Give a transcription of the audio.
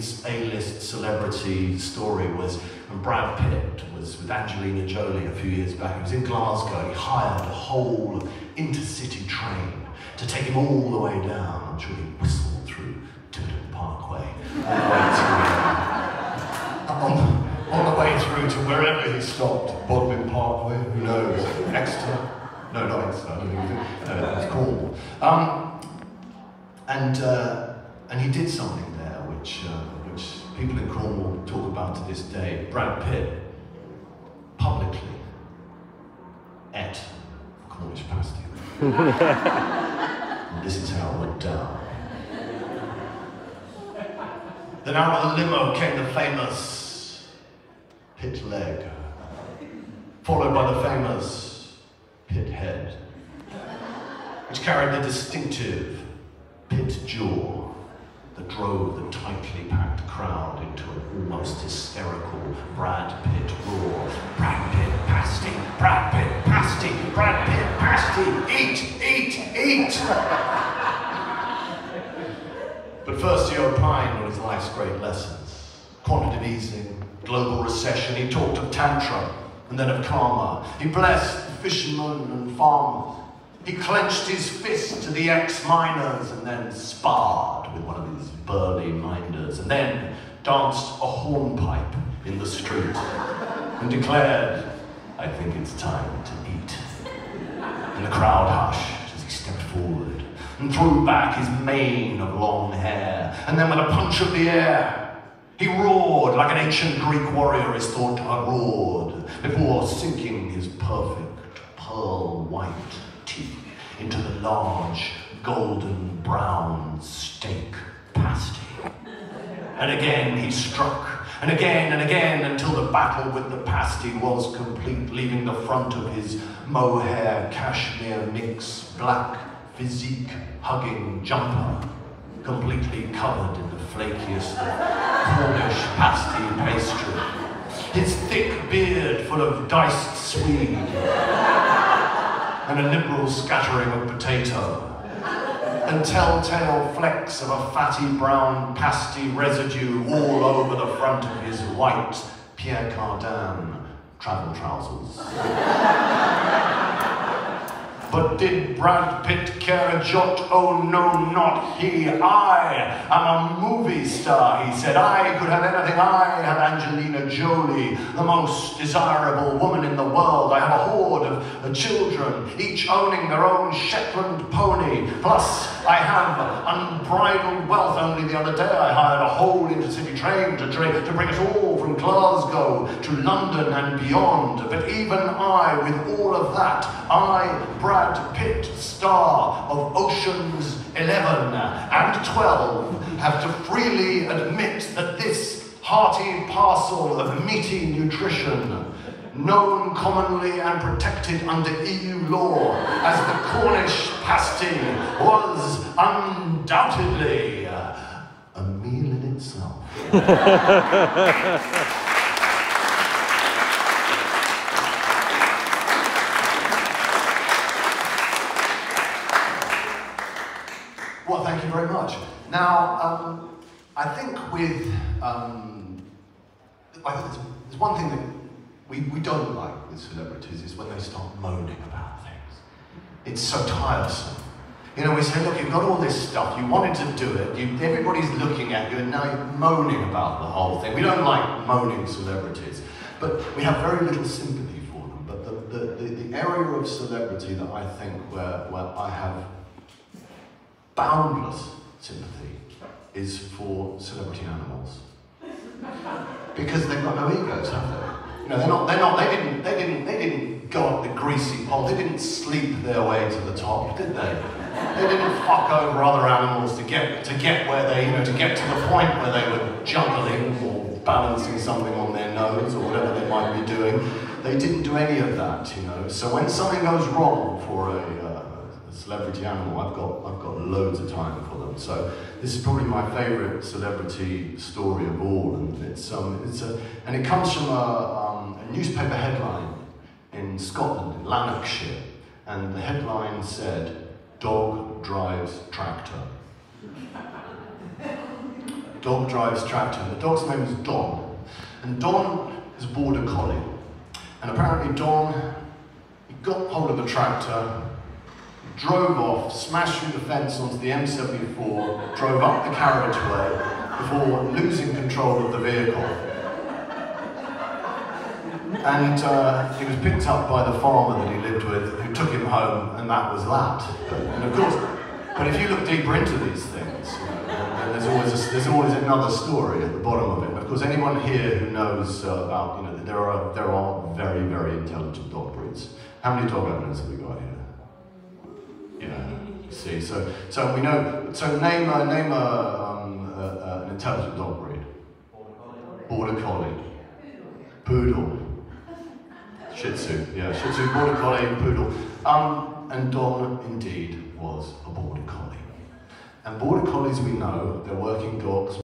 Pink's A-list celebrity story was when Brad Pitt was with Angelina Jolie a few years back. He was in Glasgow. He hired a whole intercity train to take him all the way down. I'm sure he whistled through Tiverton Parkway all the uh, on, on the way through to wherever he stopped. Bodmin Parkway, who knows? Exeter. No, not Exeter. I don't think it uh, it was Cornwall. Um, and, uh, and he did something which, uh, which people in Cornwall talk about to this day. Brad Pitt publicly ate Cornish pasty. and this is how it went down. Then out of the limo came the famous Pitt leg, followed by the famous Pitt head, which carried the distinctive Pitt jaw that drove the tightly packed crowd into an almost hysterical Brad Pitt roar. Brad Pitt pasty, Brad Pitt pasty, Brad Pitt pasty, eat, eat, eat! but first he opined on his life's great lessons. Quantitative easing, global recession, he talked of tantra and then of karma. He blessed the fishermen and farmers. He clenched his fist to the ex-miners and then sparred with one of his burly minders and then danced a hornpipe in the street and declared, I think it's time to eat. And the crowd hushed as he stepped forward and threw back his mane of long hair and then with a punch of the air, he roared like an ancient Greek warrior is thought to have roared before sinking his perfect pearl white teeth into the large golden brown steak pasty. And again he struck, and again and again until the battle with the pasty was complete, leaving the front of his mohair cashmere mix black physique hugging jumper completely covered in the flakiest Cornish pasty pastry. His thick beard full of diced swede and a liberal scattering of potato, and telltale flecks of a fatty brown pasty residue all over the front of his white Pierre Cardin travel trousers. But did Brad Pitt care a jot? Oh no, not he. I am a movie star, he said. I could have anything. I have Angelina Jolie, the most desirable woman in the world. I have a horde of, children, each owning their own Shetland pony. Plus, I have unbridled wealth. Only the other day I hired a whole intercity train to, to bring us all from Glasgow to London and beyond. But even I, with all of that, I, Brad Pitt, star of Oceans 11 and 12, have to freely admit that this hearty parcel of meaty nutrition, known commonly and protected under EU law as the Cornish pasty, was undoubtedly a meal in itself. Well, thank you very much. Now, um, I think with, um, I think there's, there's one thing that we, we don't like with celebrities is when they start moaning about things. It's so tiresome. You know, we say, look, you've got all this stuff, you wanted to do it, you, everybody's looking at you, and now you're moaning about the whole thing. We don't like moaning celebrities, but we have very little sympathy for them. But the, the, the, the area of celebrity that I think where, where I have boundless sympathy is for celebrity animals. Because they've got no egos, have they? Know, they're not, they're not, they didn't, they didn't, they didn't go up the greasy pole, they didn't sleep their way to the top, did they? They didn't fuck over other animals to get, to get where they, you know, to get to the point where they were juggling or balancing something on their nose or whatever they might be doing. They didn't do any of that, you know. So when something goes wrong for a, uh, a celebrity animal, I've got, I've got loads of time for them. So this is probably my favourite celebrity story of all, and it's, um, it's a, and it comes from a, um, a newspaper headline in Scotland, in Lanarkshire, and the headline said, "Dog drives tractor." dog drives tractor. The dog's name is Don. And Don is a border collie. And apparently Don, he got hold of the tractor, drove off, smashed through the fence onto the M74, drove up the carriageway before losing control of the vehicle. And uh, he was picked up by the farmer that he lived with, who took him home, and that was that. And of course, but if you look deeper into these things, there's always a, there's always another story at the bottom of it. Of course, anyone here who knows uh, about you know there are there are very very intelligent dog breeds. How many dog owners have we got here? Yeah. See, so so we know. So name a name um, a an intelligent dog breed. Border collie. Poodle. Shih Tzu, yeah, Shih Tzu, Border Collie, Poodle. Um, and Don indeed was a Border Collie. And Border Collies, we know, they're working dogs.